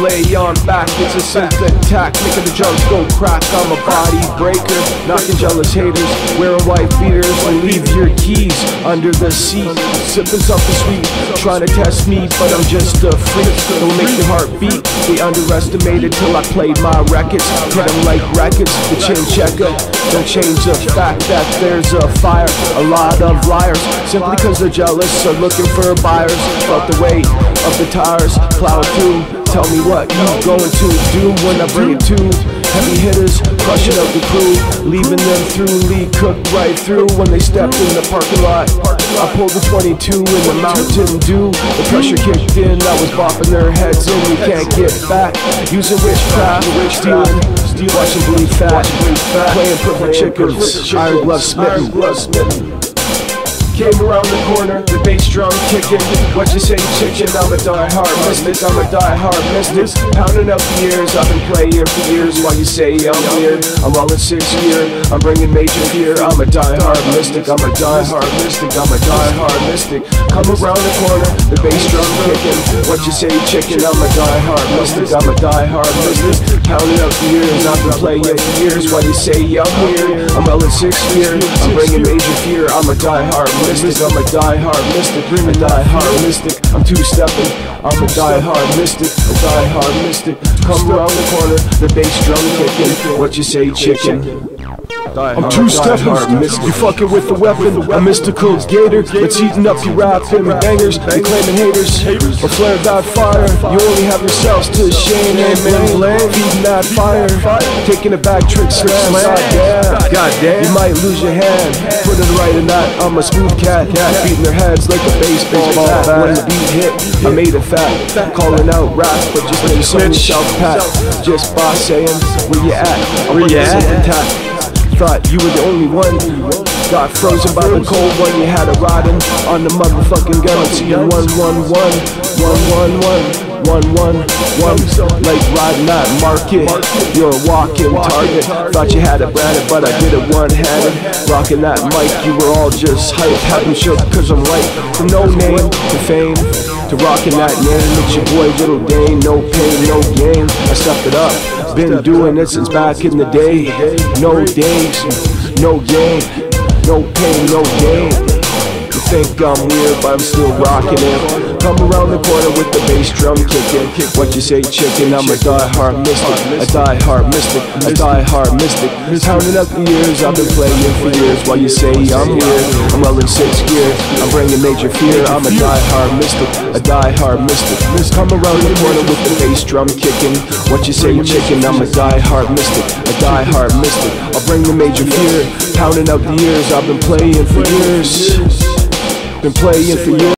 Lay on back, it's a simple attack Making the drums go crack, I'm a body breaker Knocking jealous haters, wearing white beaters And leave your keys under the seat. Sipping something sweet, trying to test me But I'm just a freak, don't make your heart beat. They underestimated till I played my records. Hit them like records, the chin checker. Don't change the fact that there's a fire A lot of liars, simply cause they're jealous Are looking for buyers, felt the weight of the tires Plow through, tell me what you going to do when I bring it to Heavy hitters, crushing up the crew Leaving them through, lead cooked right through When they stepped in the parking lot. I pulled the 22 in the Mountain Dew. The pressure kicked in, I was bopping their heads in We can't get back, using witchcraft Stealing, watching bleed fat Playing perfect chickens, iron glove smitten Came around the corner, the bass drum kicking. What you say, chicken? I'm a die-hard mystic. I'm a die-hard mystic. Pounding up the years, I've been playing for years. While you say I'm weird, I'm all in sixth gear. I'm bringing major fear. I'm a die-hard mystic. I'm a die-hard mystic. I'm a die-hard mystic. Come around the corner, the bass drum kicking. What you say, chicken? I'm a die-hard mystic. I'm a die-hard mystic. Pounding up the years, I've been playing for years. While you say I'm weird, I'm all in sixth gear. I'm bringing major fear. I'm a die-hard mystic. I'm a die-hard mystic, a die-hard mystic. I'm two-stepping. I'm a die-hard mystic, a die-hard mystic. Come around the corner, the bass drum kicking. What you say, chicken? I'm two stepping, you fucking with the weapon. A mystical gator that's eating up your rap and bangers. You claiming haters, a flare that fire. You only have yourselves to shame and blame. Feeding that fire, taking it back, trick slam. God damn, you might lose your hand. Put it right or not. I'm a smooth cat, cat beating their heads like a baseball bat. When the beat hit, I made it fat. Calling out rap, but just let yourself shout pat. Just by saying where you at. I'm where you at? Thought you were the only one Got frozen by the cold one You had a riding on the motherfucking gun I'm seeing one, one, one One, one, one One, one, one Like riding that market. You're a walking target. Thought you had it branded But I did it one-handed. Rocking that mic You were all just hype. Happy shook cause I'm right. From no name to fame to rocking that name, it's your boy Little Dane, no pain, no gain. I stepped it up, been doing it since back in the day. No days, no game, no pain, no gain. Think I'm weird, but I'm still rocking it. Come around the corner with the bass drum kicking. What you say, chicken? I'm a die-hard mystic, a die-hard mystic, a die-hard mystic. Pounding up the years, I've been playing for years. While you say I'm weird, I'm well in sixth gear. I'm bringing major fear. I'm a die-hard mystic, a die-hard mystic. Come around the corner with the bass drum kicking. What you say, chicken? I'm a die-hard mystic, a die-hard mystic. I'll bring the major fear. Pounding up the years, I've been playing for years. Been playing for years.